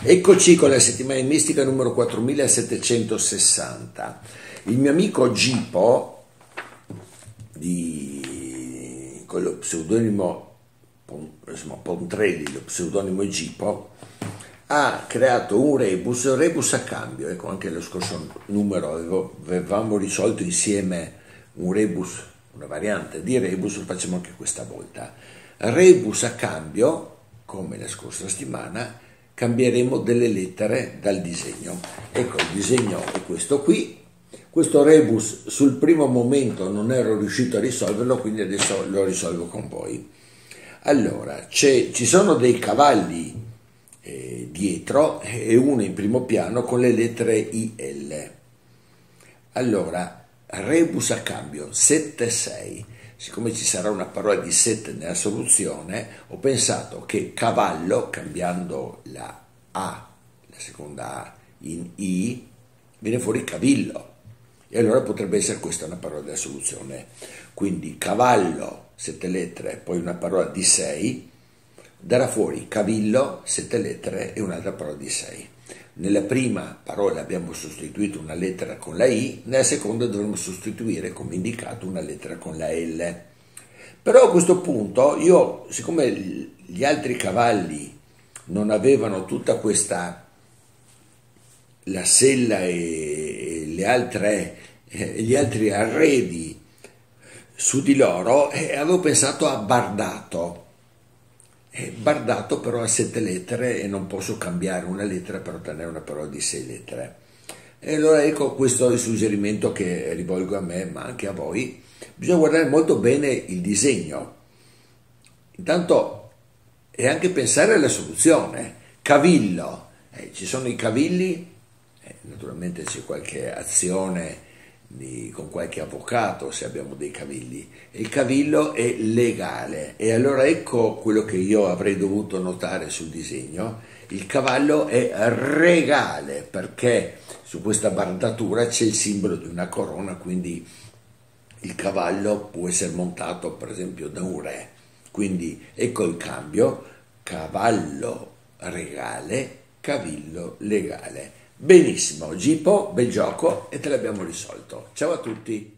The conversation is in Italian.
Eccoci con la settimana in mistica numero 4760. Il mio amico Gipo, di, con lo pseudonimo Pontrelli, lo pseudonimo Gipo, ha creato un rebus, un rebus a cambio. Ecco, anche lo scorso numero avevo, avevamo risolto insieme un rebus, una variante di rebus, lo facciamo anche questa volta. Rebus a cambio, come la scorsa settimana, cambieremo delle lettere dal disegno. Ecco, il disegno è questo qui. Questo rebus sul primo momento non ero riuscito a risolverlo, quindi adesso lo risolvo con voi. Allora, ci sono dei cavalli eh, dietro e uno in primo piano con le lettere IL. Allora, rebus a cambio 7-6 siccome ci sarà una parola di 7 nella soluzione, ho pensato che cavallo, cambiando la A, la seconda A, in I, viene fuori cavillo. E allora potrebbe essere questa una parola della soluzione. Quindi cavallo, sette lettere, poi una parola di 6, darà fuori cavillo, sette lettere e un'altra parola di 6. Nella prima parola abbiamo sostituito una lettera con la I, nella seconda dovremo sostituire, come indicato, una lettera con la L. Però a questo punto io, siccome gli altri cavalli non avevano tutta questa, la sella e, le altre, eh, gli altri arredi su di loro, eh, avevo pensato a bardato bardato però a sette lettere e non posso cambiare una lettera per ottenere una parola di sei lettere. E allora ecco questo è il suggerimento che rivolgo a me ma anche a voi. Bisogna guardare molto bene il disegno. Intanto e anche pensare alla soluzione. Cavillo, eh, ci sono i cavilli, eh, naturalmente c'è qualche azione di, con qualche avvocato se abbiamo dei cavilli. Il cavillo è legale e allora ecco quello che io avrei dovuto notare sul disegno. Il cavallo è regale perché su questa bardatura c'è il simbolo di una corona, quindi il cavallo può essere montato per esempio da un re. Quindi ecco il cambio, cavallo regale, cavillo legale. Benissimo, Gipo, bel gioco e te l'abbiamo risolto. Ciao a tutti.